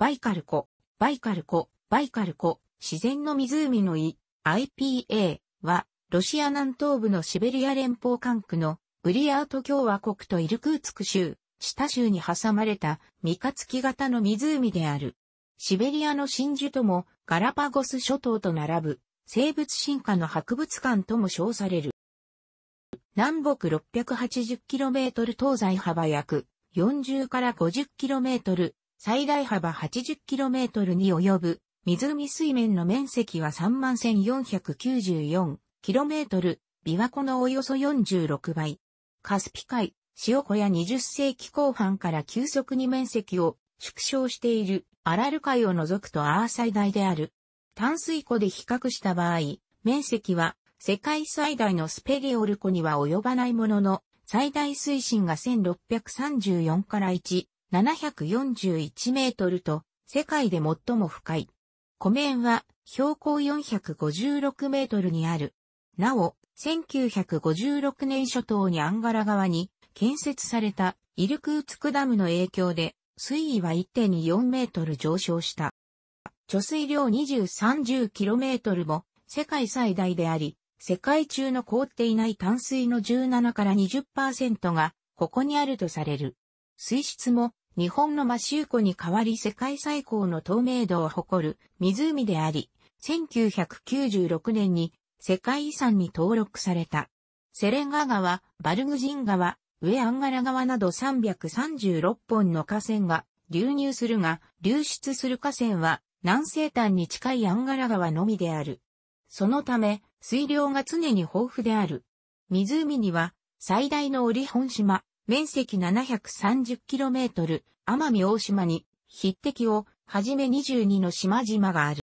バイカル湖、バイカル湖、バイカル湖、自然の湖の胃、IPA は、ロシア南東部のシベリア連邦管区のブリアート共和国とイルクーツク州、チタ州に挟まれた三日月型の湖である。シベリアの真珠ともガラパゴス諸島と並ぶ生物進化の博物館とも称される。南北 680km 東西幅約40から 50km、最大幅 80km に及ぶ湖水面の面積は 31,494km、琵琶湖のおよそ46倍。カスピ海、塩湖や20世紀後半から急速に面積を縮小しているアラル海を除くとアー最大である。淡水湖で比較した場合、面積は世界最大のスペリオル湖には及ばないものの、最大水深が1634から1、741メートルと、世界で最も深い。湖面は標高456メートルにある。なお、1956年初頭にアンガラ川に建設されたイルクーツクダムの影響で水位は1.24メートル上昇した。貯水量20-30トルも世界最大であり、世界中の凍っていない淡水の17から20%がここにあるとされる。水質も日本のマシュー湖に代わり世界最高の透明度を誇る湖であり、1996年に世界遺産に登録された。セレンガ川、バルグジン川、上アンガラ川など336本の河川が流入するが、流出する河川は南西端に近いアンガラ川のみである。そのため、水量が常に豊富である。湖には、最大の折本島、面積 730km、奄美大島に、匹敵を、はじめ22の島々がある。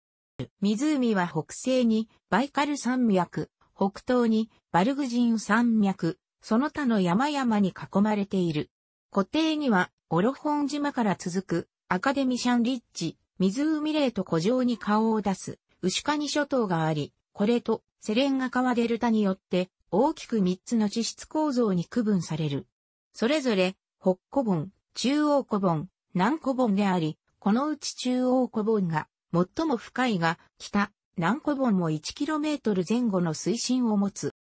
湖は北西に、バイカル山脈、北東に、バルグジン山脈、その他の山々に囲まれている。湖底には、オロホン島から続く、アカデミシャンリッジ、湖レート湖上に顔を出す、牛カニ諸島があり、これとセレンガ川デルタによって大きく3つの地質構造に区分される。それぞれ北古盆、中央古盆、南古盆であり、このうち中央古盆が最も深いが北、南古盆も 1km 前後の水深を持つ。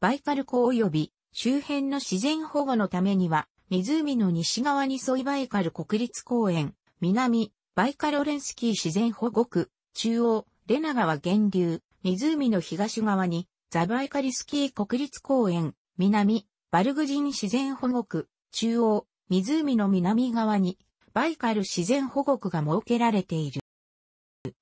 バイカル湖及び周辺の自然保護のためには、湖の西側に沿いバイカル国立公園、南、バイカロレンスキー自然保護区、中央、レナ川源流、湖の東側に、ザバイカリスキー国立公園、南、バルグジン自然保護区、中央、湖の南側に、バイカル自然保護区が設けられている。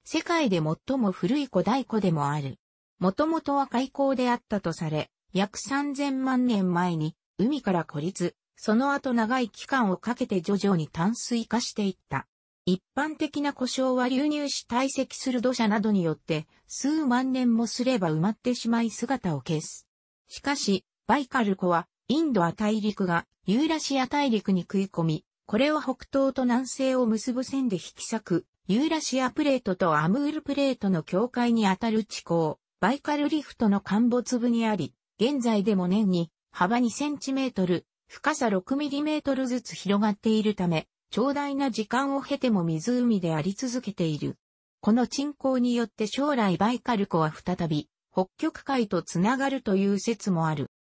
世界で最も古い古代湖でもある。もともとは海溝であったとされ、約3000万年前に海から孤立、その後長い期間をかけて徐々に淡水化していった。一般的な故障は流入し堆積する土砂などによって数万年もすれば埋まってしまい姿を消す。しかし、バイカル湖はインドア大陸がユーラシア大陸に食い込み、これは北東と南西を結ぶ線で引き裂くユーラシアプレートとアムールプレートの境界にあたる地溝、バイカルリフトの陥没部にあり、現在でも年に幅2センチメートル、深さ6ミリメートルずつ広がっているため、長大な時間を経ても湖であり続けている。この沈降によって将来バイカル湖は再び北極海とつながるという説もある。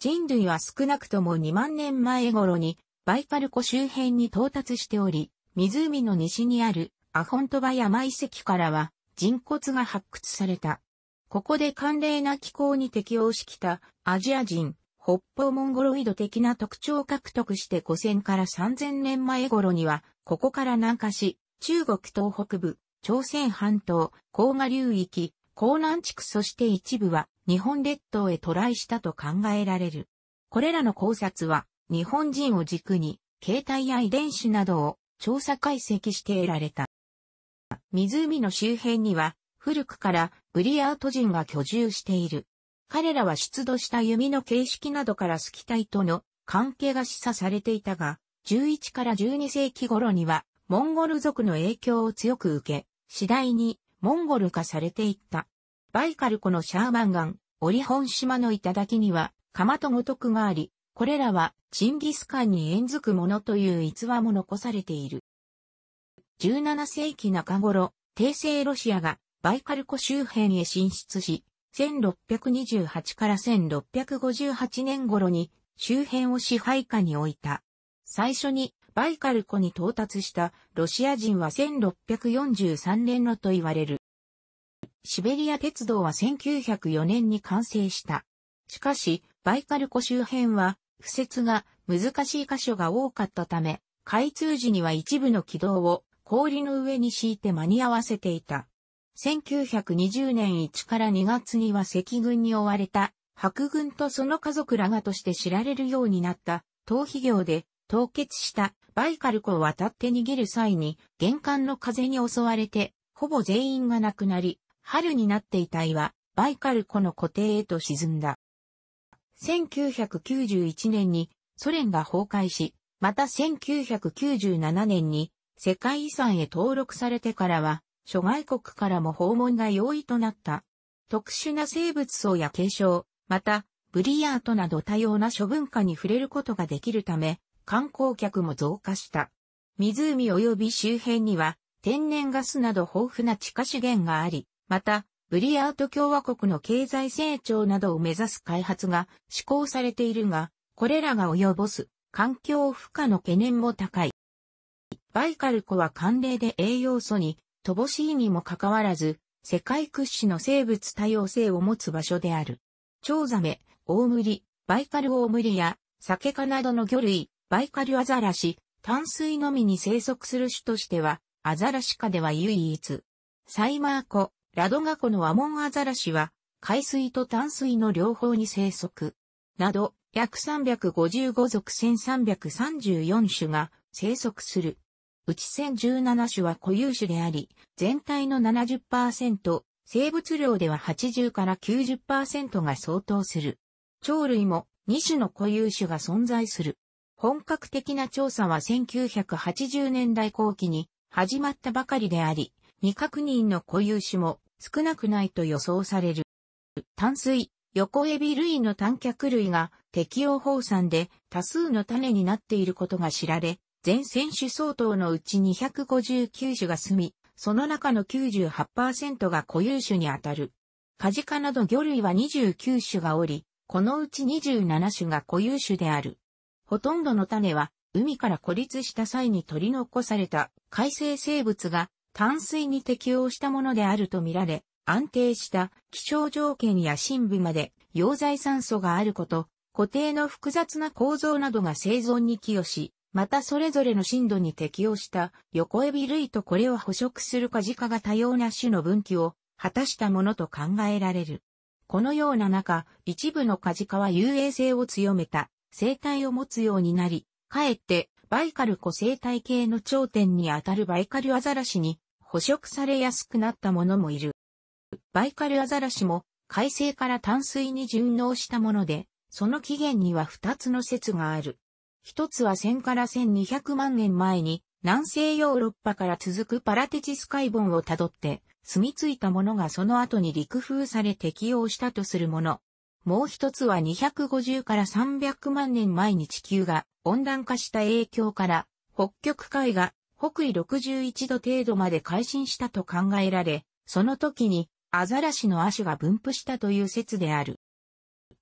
人類は少なくとも2万年前頃にバイカル湖周辺に到達しており、湖の西にあるアホントバ山遺跡からは人骨が発掘された。ここで寒冷な気候に適応しきたアジア人、北方モンゴロイド的な特徴を獲得して5000から3000年前頃には、ここから南下し、中国東北部、朝鮮半島、黄河流域、江南地区そして一部は日本列島へ渡来したと考えられる。これらの考察は日本人を軸に形態や遺伝子などを調査解析して得られた。湖の周辺には古くからブリアート人が居住している。彼らは出土した弓の形式などからスキタイとの関係が示唆されていたが、11から12世紀頃には、モンゴル族の影響を強く受け、次第にモンゴル化されていった。バイカル湖のシャーマンガン、オリホン島の頂には、釜とごとくがあり、これらはチンギスカンに縁づくものという逸話も残されている。17世紀中頃、帝政ロシアがバイカル湖周辺へ進出し、1628から1658年頃に周辺を支配下に置いた。最初にバイカル湖に到達したロシア人は1643年のと言われる。シベリア鉄道は1904年に完成した。しかし、バイカル湖周辺は、不設が難しい箇所が多かったため、開通時には一部の軌道を氷の上に敷いて間に合わせていた。1920年1から2月には赤軍に追われた白軍とその家族らがとして知られるようになった逃避業で凍結したバイカル湖を渡って逃げる際に玄関の風に襲われてほぼ全員が亡くなり、春になっていたいはバイカル湖の湖底へと沈んだ。1991年にソ連が崩壊し、また1997年に世界遺産へ登録されてからは、諸外国からも訪問が容易となった。特殊な生物層や継承、また、ブリヤートなど多様な諸文化に触れることができるため、観光客も増加した。湖及び周辺には、天然ガスなど豊富な地下資源があり、また、ブリヤート共和国の経済成長などを目指す開発が施行されているが、これらが及ぼす環境負荷の懸念も高い。バイカル湖は寒冷で栄養素に乏しいにもかかわらず、世界屈指の生物多様性を持つ場所である。チョウザメ、オウムリ、バイカルオウムリや、サケ科などの魚類、バイカルアザラシ、淡水のみに生息する種としては、アザラシ科では唯一。サイマー湖、ラドガ湖のアモンアザラシは、海水と淡水の両方に生息。など、約355属1334種が生息する。うち1017種は固有種であり、全体の70%、生物量では80から90%が相当する。鳥類も2種の固有種が存在する。本格的な調査は1980年代後期に始まったばかりであり、未確認の固有種も少なくないと予想される。淡水、横エビ類の短脚類が適応放散で多数の種になっていることが知られ、全選手相当のうち259種が住み、その中の98%が固有種にあたる。カジカなど魚類は29種がおり、このうち27種が固有種である。ほとんどの種は海から孤立した際に取り残された海生生物が淡水に適応したものであるとみられ、安定した気象条件や深部まで溶剤酸素があること、固定の複雑な構造などが生存に寄与し、またそれぞれの深度に適応した横エビ類とこれを捕食するカジカが多様な種の分岐を果たしたものと考えられる。このような中、一部のカジカは遊泳性を強めた生態を持つようになり、かえってバイカル湖生態系の頂点にあたるバイカルアザラシに捕食されやすくなったものもいる。バイカルアザラシも海星から淡水に順応したもので、その起源には二つの説がある。一つは1000から1200万年前に南西ヨーロッパから続くパラテチス海盆をたどって住み着いたものがその後に陸風され適応したとするもの。もう一つは250から300万年前に地球が温暖化した影響から北極海が北緯61度程度まで改心したと考えられ、その時にアザラシの亜種が分布したという説である。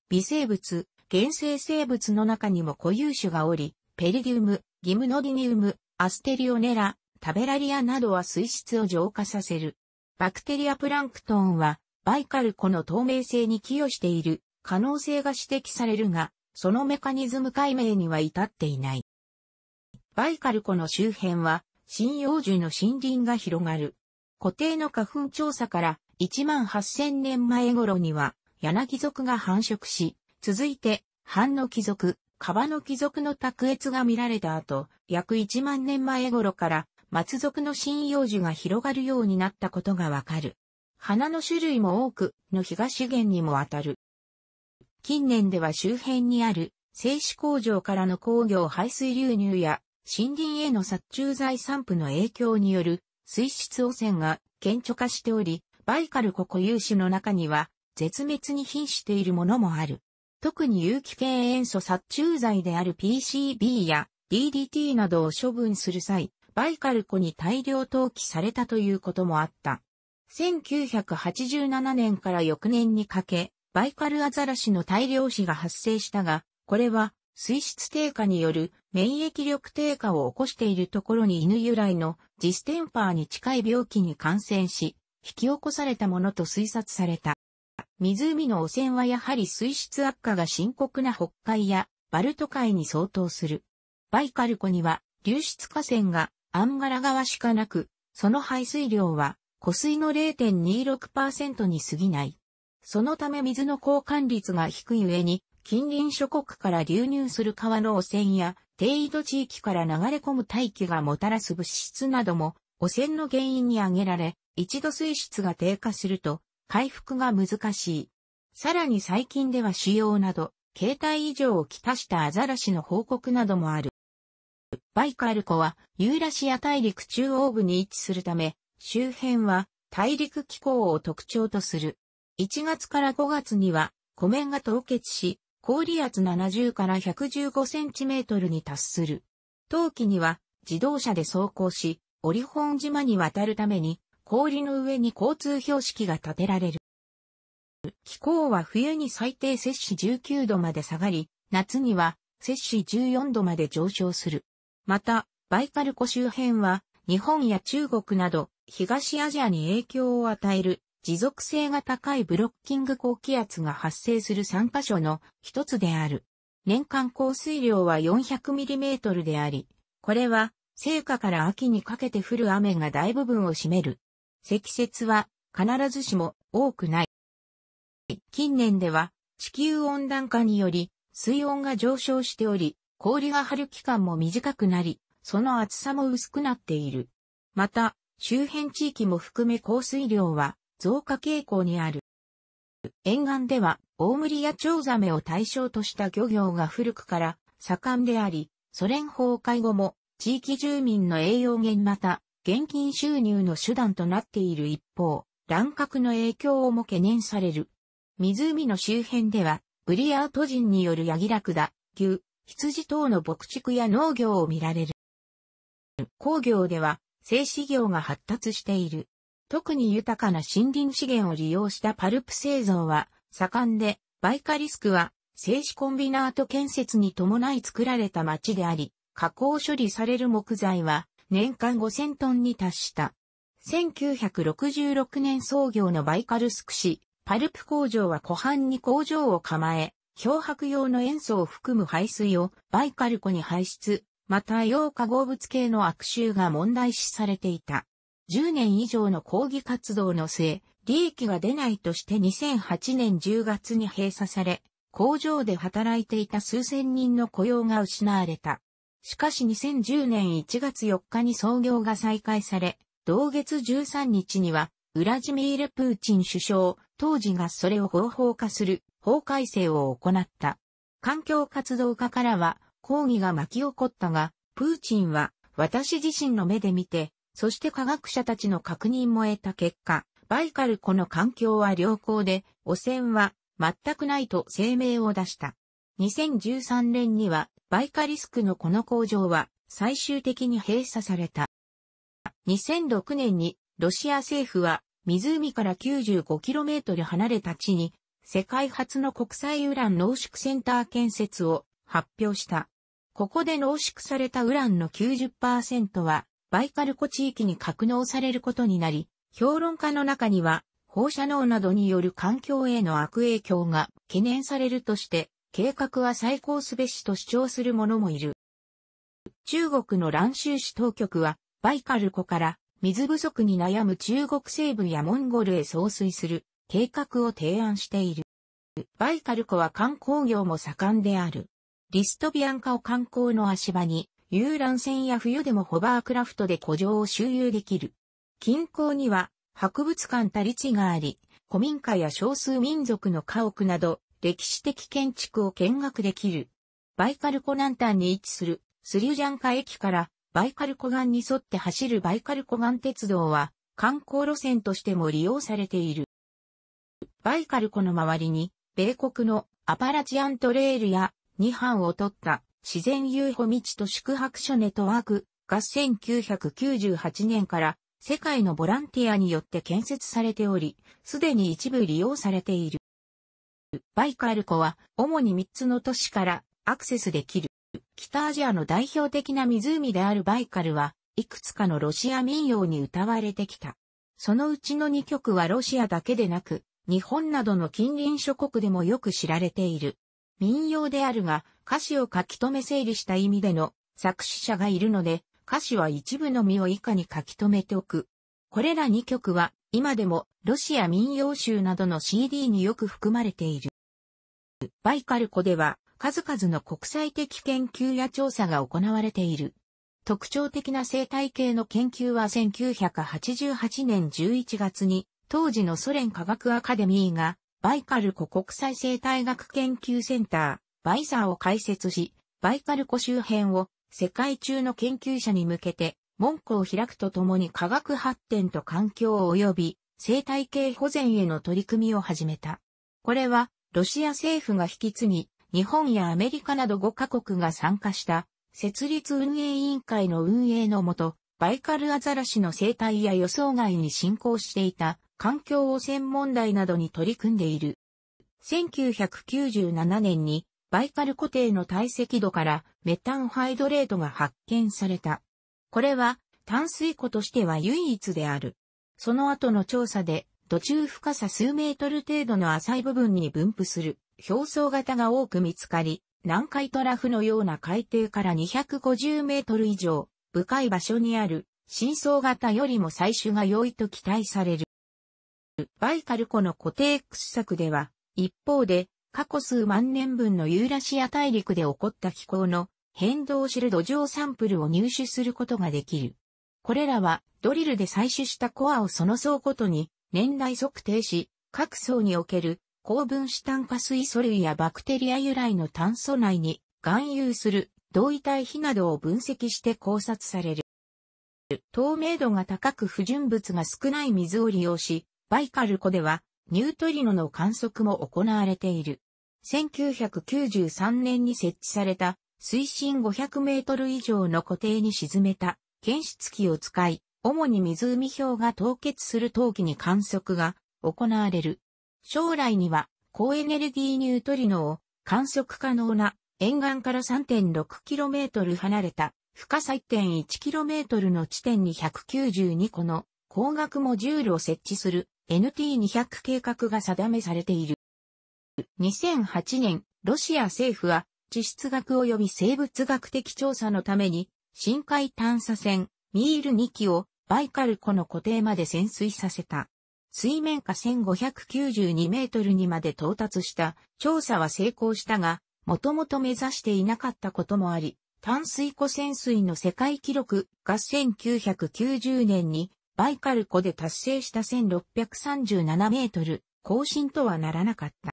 微生物、原生生物の中にも固有種がおり、ペリディウム、ギムノディニウム、アステリオネラ、タベラリアなどは水質を浄化させる。バクテリアプランクトンは、バイカル湖の透明性に寄与している可能性が指摘されるが、そのメカニズム解明には至っていない。バイカル湖の周辺は、針葉樹の森林が広がる。固定の花粉調査から1万8000年前頃には柳族が繁殖し、続いて半の貴族、川の貴族の卓越が見られた後、約1万年前頃から松族の針葉樹が広がるようになったことがわかる。花の種類も多くの東源にも当たる。近年では周辺にある製紙工場からの工業排水流入や森林への殺虫剤散布の影響による水質汚染が顕著化しており、バイカルコ固有種の中には絶滅に瀕しているものもある。特に有機系塩素殺虫剤である PCB や DDT などを処分する際、バイカル湖に大量投棄されたということもあった。1987年から翌年にかけ、バイカルアザラシの大量死が発生したが、これは水質低下による免疫力低下を起こしているところに犬由来のジステンパーに近い病気に感染し、引き起こされたものと推察された。湖の汚染はやはり水質悪化が深刻な北海やバルト海に相当する。バイカル湖には流出河川がアンガラ川しかなく、その排水量は湖水の0.26%に過ぎない。そのため水の交換率が低い上に、近隣諸国から流入する川の汚染や、低緯度地域から流れ込む大気がもたらす物質なども、汚染の原因に挙げられ、一度水質が低下すると、回復が難しい。さらに最近では腫瘍など、形態異常をきたしたアザラシの報告などもある。バイカル湖はユーラシア大陸中央部に位置するため、周辺は大陸気候を特徴とする。1月から5月には湖面が凍結し、氷圧70から115センチメートルに達する。冬季には自動車で走行し、オリホン島に渡るために氷の上に交通標識が立てられる。気候は冬に最低摂氏19度まで下がり、夏には摂氏14度まで上昇する。また、バイカル湖周辺は、日本や中国など、東アジアに影響を与える、持続性が高いブロッキング高気圧が発生する3カ所の一つである。年間降水量は 400mm であり、これは、盛夏から秋にかけて降る雨が大部分を占める。積雪は必ずしも多くない。近年では地球温暖化により水温が上昇しており、氷が張る期間も短くなり、その厚さも薄くなっている。また、周辺地域も含め降水量は増加傾向にある。沿岸では、大ムリやチョウザメを対象とした漁業が古くから盛んであり、ソ連崩壊後も地域住民の栄養源また現金収入の手段となっている一方、乱獲の影響をも懸念される。湖の周辺では、ブリアート人によるヤギラクダ、牛、羊等の牧畜や農業を見られる。工業では、製紙業が発達している。特に豊かな森林資源を利用したパルプ製造は盛んで、バイカリスクは製紙コンビナート建設に伴い作られた町であり、加工処理される木材は年間5000トンに達した。1966年創業のバイカルスク市、パルプ工場は湖畔に工場を構え、漂白用の塩素を含む排水をバイカル湖に排出、また溶化合物系の悪臭が問題視されていた。10年以上の抗議活動の末、利益が出ないとして2008年10月に閉鎖され、工場で働いていた数千人の雇用が失われた。しかし2010年1月4日に創業が再開され、同月13日には、ウラジミール・プーチン首相、当時がそれを合法化する法改正を行った。環境活動家からは抗議が巻き起こったが、プーチンは私自身の目で見て、そして科学者たちの確認も得た結果、バイカル湖の環境は良好で、汚染は全くないと声明を出した。2013年には、バイカリスクのこの工場は最終的に閉鎖された。2006年にロシア政府は湖から 95km 離れた地に世界初の国際ウラン濃縮センター建設を発表した。ここで濃縮されたウランの90%はバイカル湖地域に格納されることになり、評論家の中には放射能などによる環境への悪影響が懸念されるとして、計画は再考すべしと主張する者もいる。中国の蘭州市当局は、バイカル湖から水不足に悩む中国西部やモンゴルへ送水する計画を提案している。バイカル湖は観光業も盛んである。リストビアンカを観光の足場に、遊覧船や冬でもホバークラフトで古城を周遊できる。近郊には博物館たり地があり、古民家や少数民族の家屋など歴史的建築を見学できる。バイカル湖南端に位置するスリュジャンカ駅からバイカル湖岸に沿って走るバイカル湖岸鉄道は観光路線としても利用されている。バイカル湖の周りに、米国のアパラチアントレールや2班を取った自然遊歩道と宿泊所ネットワーク、が1998年から世界のボランティアによって建設されており、すでに一部利用されている。バイカル湖は主に3つの都市からアクセスできる。北アジアの代表的な湖であるバイカルはいくつかのロシア民謡に歌われてきた。そのうちの2曲はロシアだけでなく、日本などの近隣諸国でもよく知られている。民謡であるが、歌詞を書き留め整理した意味での作詞者がいるので、歌詞は一部のみを以下に書き留めておく。これら2曲は、今でもロシア民謡集などの CD によく含まれている。バイカル湖では、数々の国際的研究や調査が行われている。特徴的な生態系の研究は1988年11月に当時のソ連科学アカデミーがバイカル湖国際生態学研究センターバイザーを開設し、バイカル湖周辺を世界中の研究者に向けて門戸を開くとともに科学発展と環境及び生態系保全への取り組みを始めた。これはロシア政府が引き継ぎ、日本やアメリカなど5カ国が参加した設立運営委員会の運営のもと、バイカルアザラシの生態や予想外に進行していた環境汚染問題などに取り組んでいる。1997年にバイカル湖底の堆積度からメタンハイドレートが発見された。これは淡水湖としては唯一である。その後の調査で土中深さ数メートル程度の浅い部分に分布する表層型が多く見つかり、南海トラフのような海底から250メートル以上、深い場所にある、深層型よりも採取が良いと期待される。バイカル湖の固定掘削では、一方で、過去数万年分のユーラシア大陸で起こった気候の変動を知る土壌サンプルを入手することができる。これらはドリルで採取したコアをその層ごとに年代測定し、各層における高分子炭化水素類やバクテリア由来の炭素内に含有する同位体比などを分析して考察される。透明度が高く不純物が少ない水を利用し、バイカル湖ではニュートリノの観測も行われている。1993年に設置された水深500メートル以上の湖底に沈めた検出器を使い、主に湖氷が凍結する冬季に観測が行われる。将来には高エネルギーニュートリノを観測可能な沿岸から 3.6km 離れた深さ 1.1km の地点に192個の光学モジュールを設置する NT200 計画が定めされている。2008年、ロシア政府は地質学及び生物学的調査のために深海探査船ミール2機をバイカル湖の湖底まで潜水させた。水面下1592メートルにまで到達した調査は成功したが、もともと目指していなかったこともあり、淡水湖潜水の世界記録が1990年にバイカル湖で達成した1637メートル更新とはならなかった。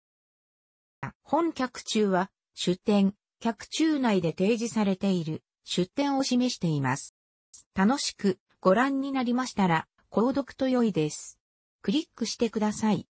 本客中は出展、客中内で提示されている出展を示しています。楽しくご覧になりましたら、購読と良いです。クリックしてください。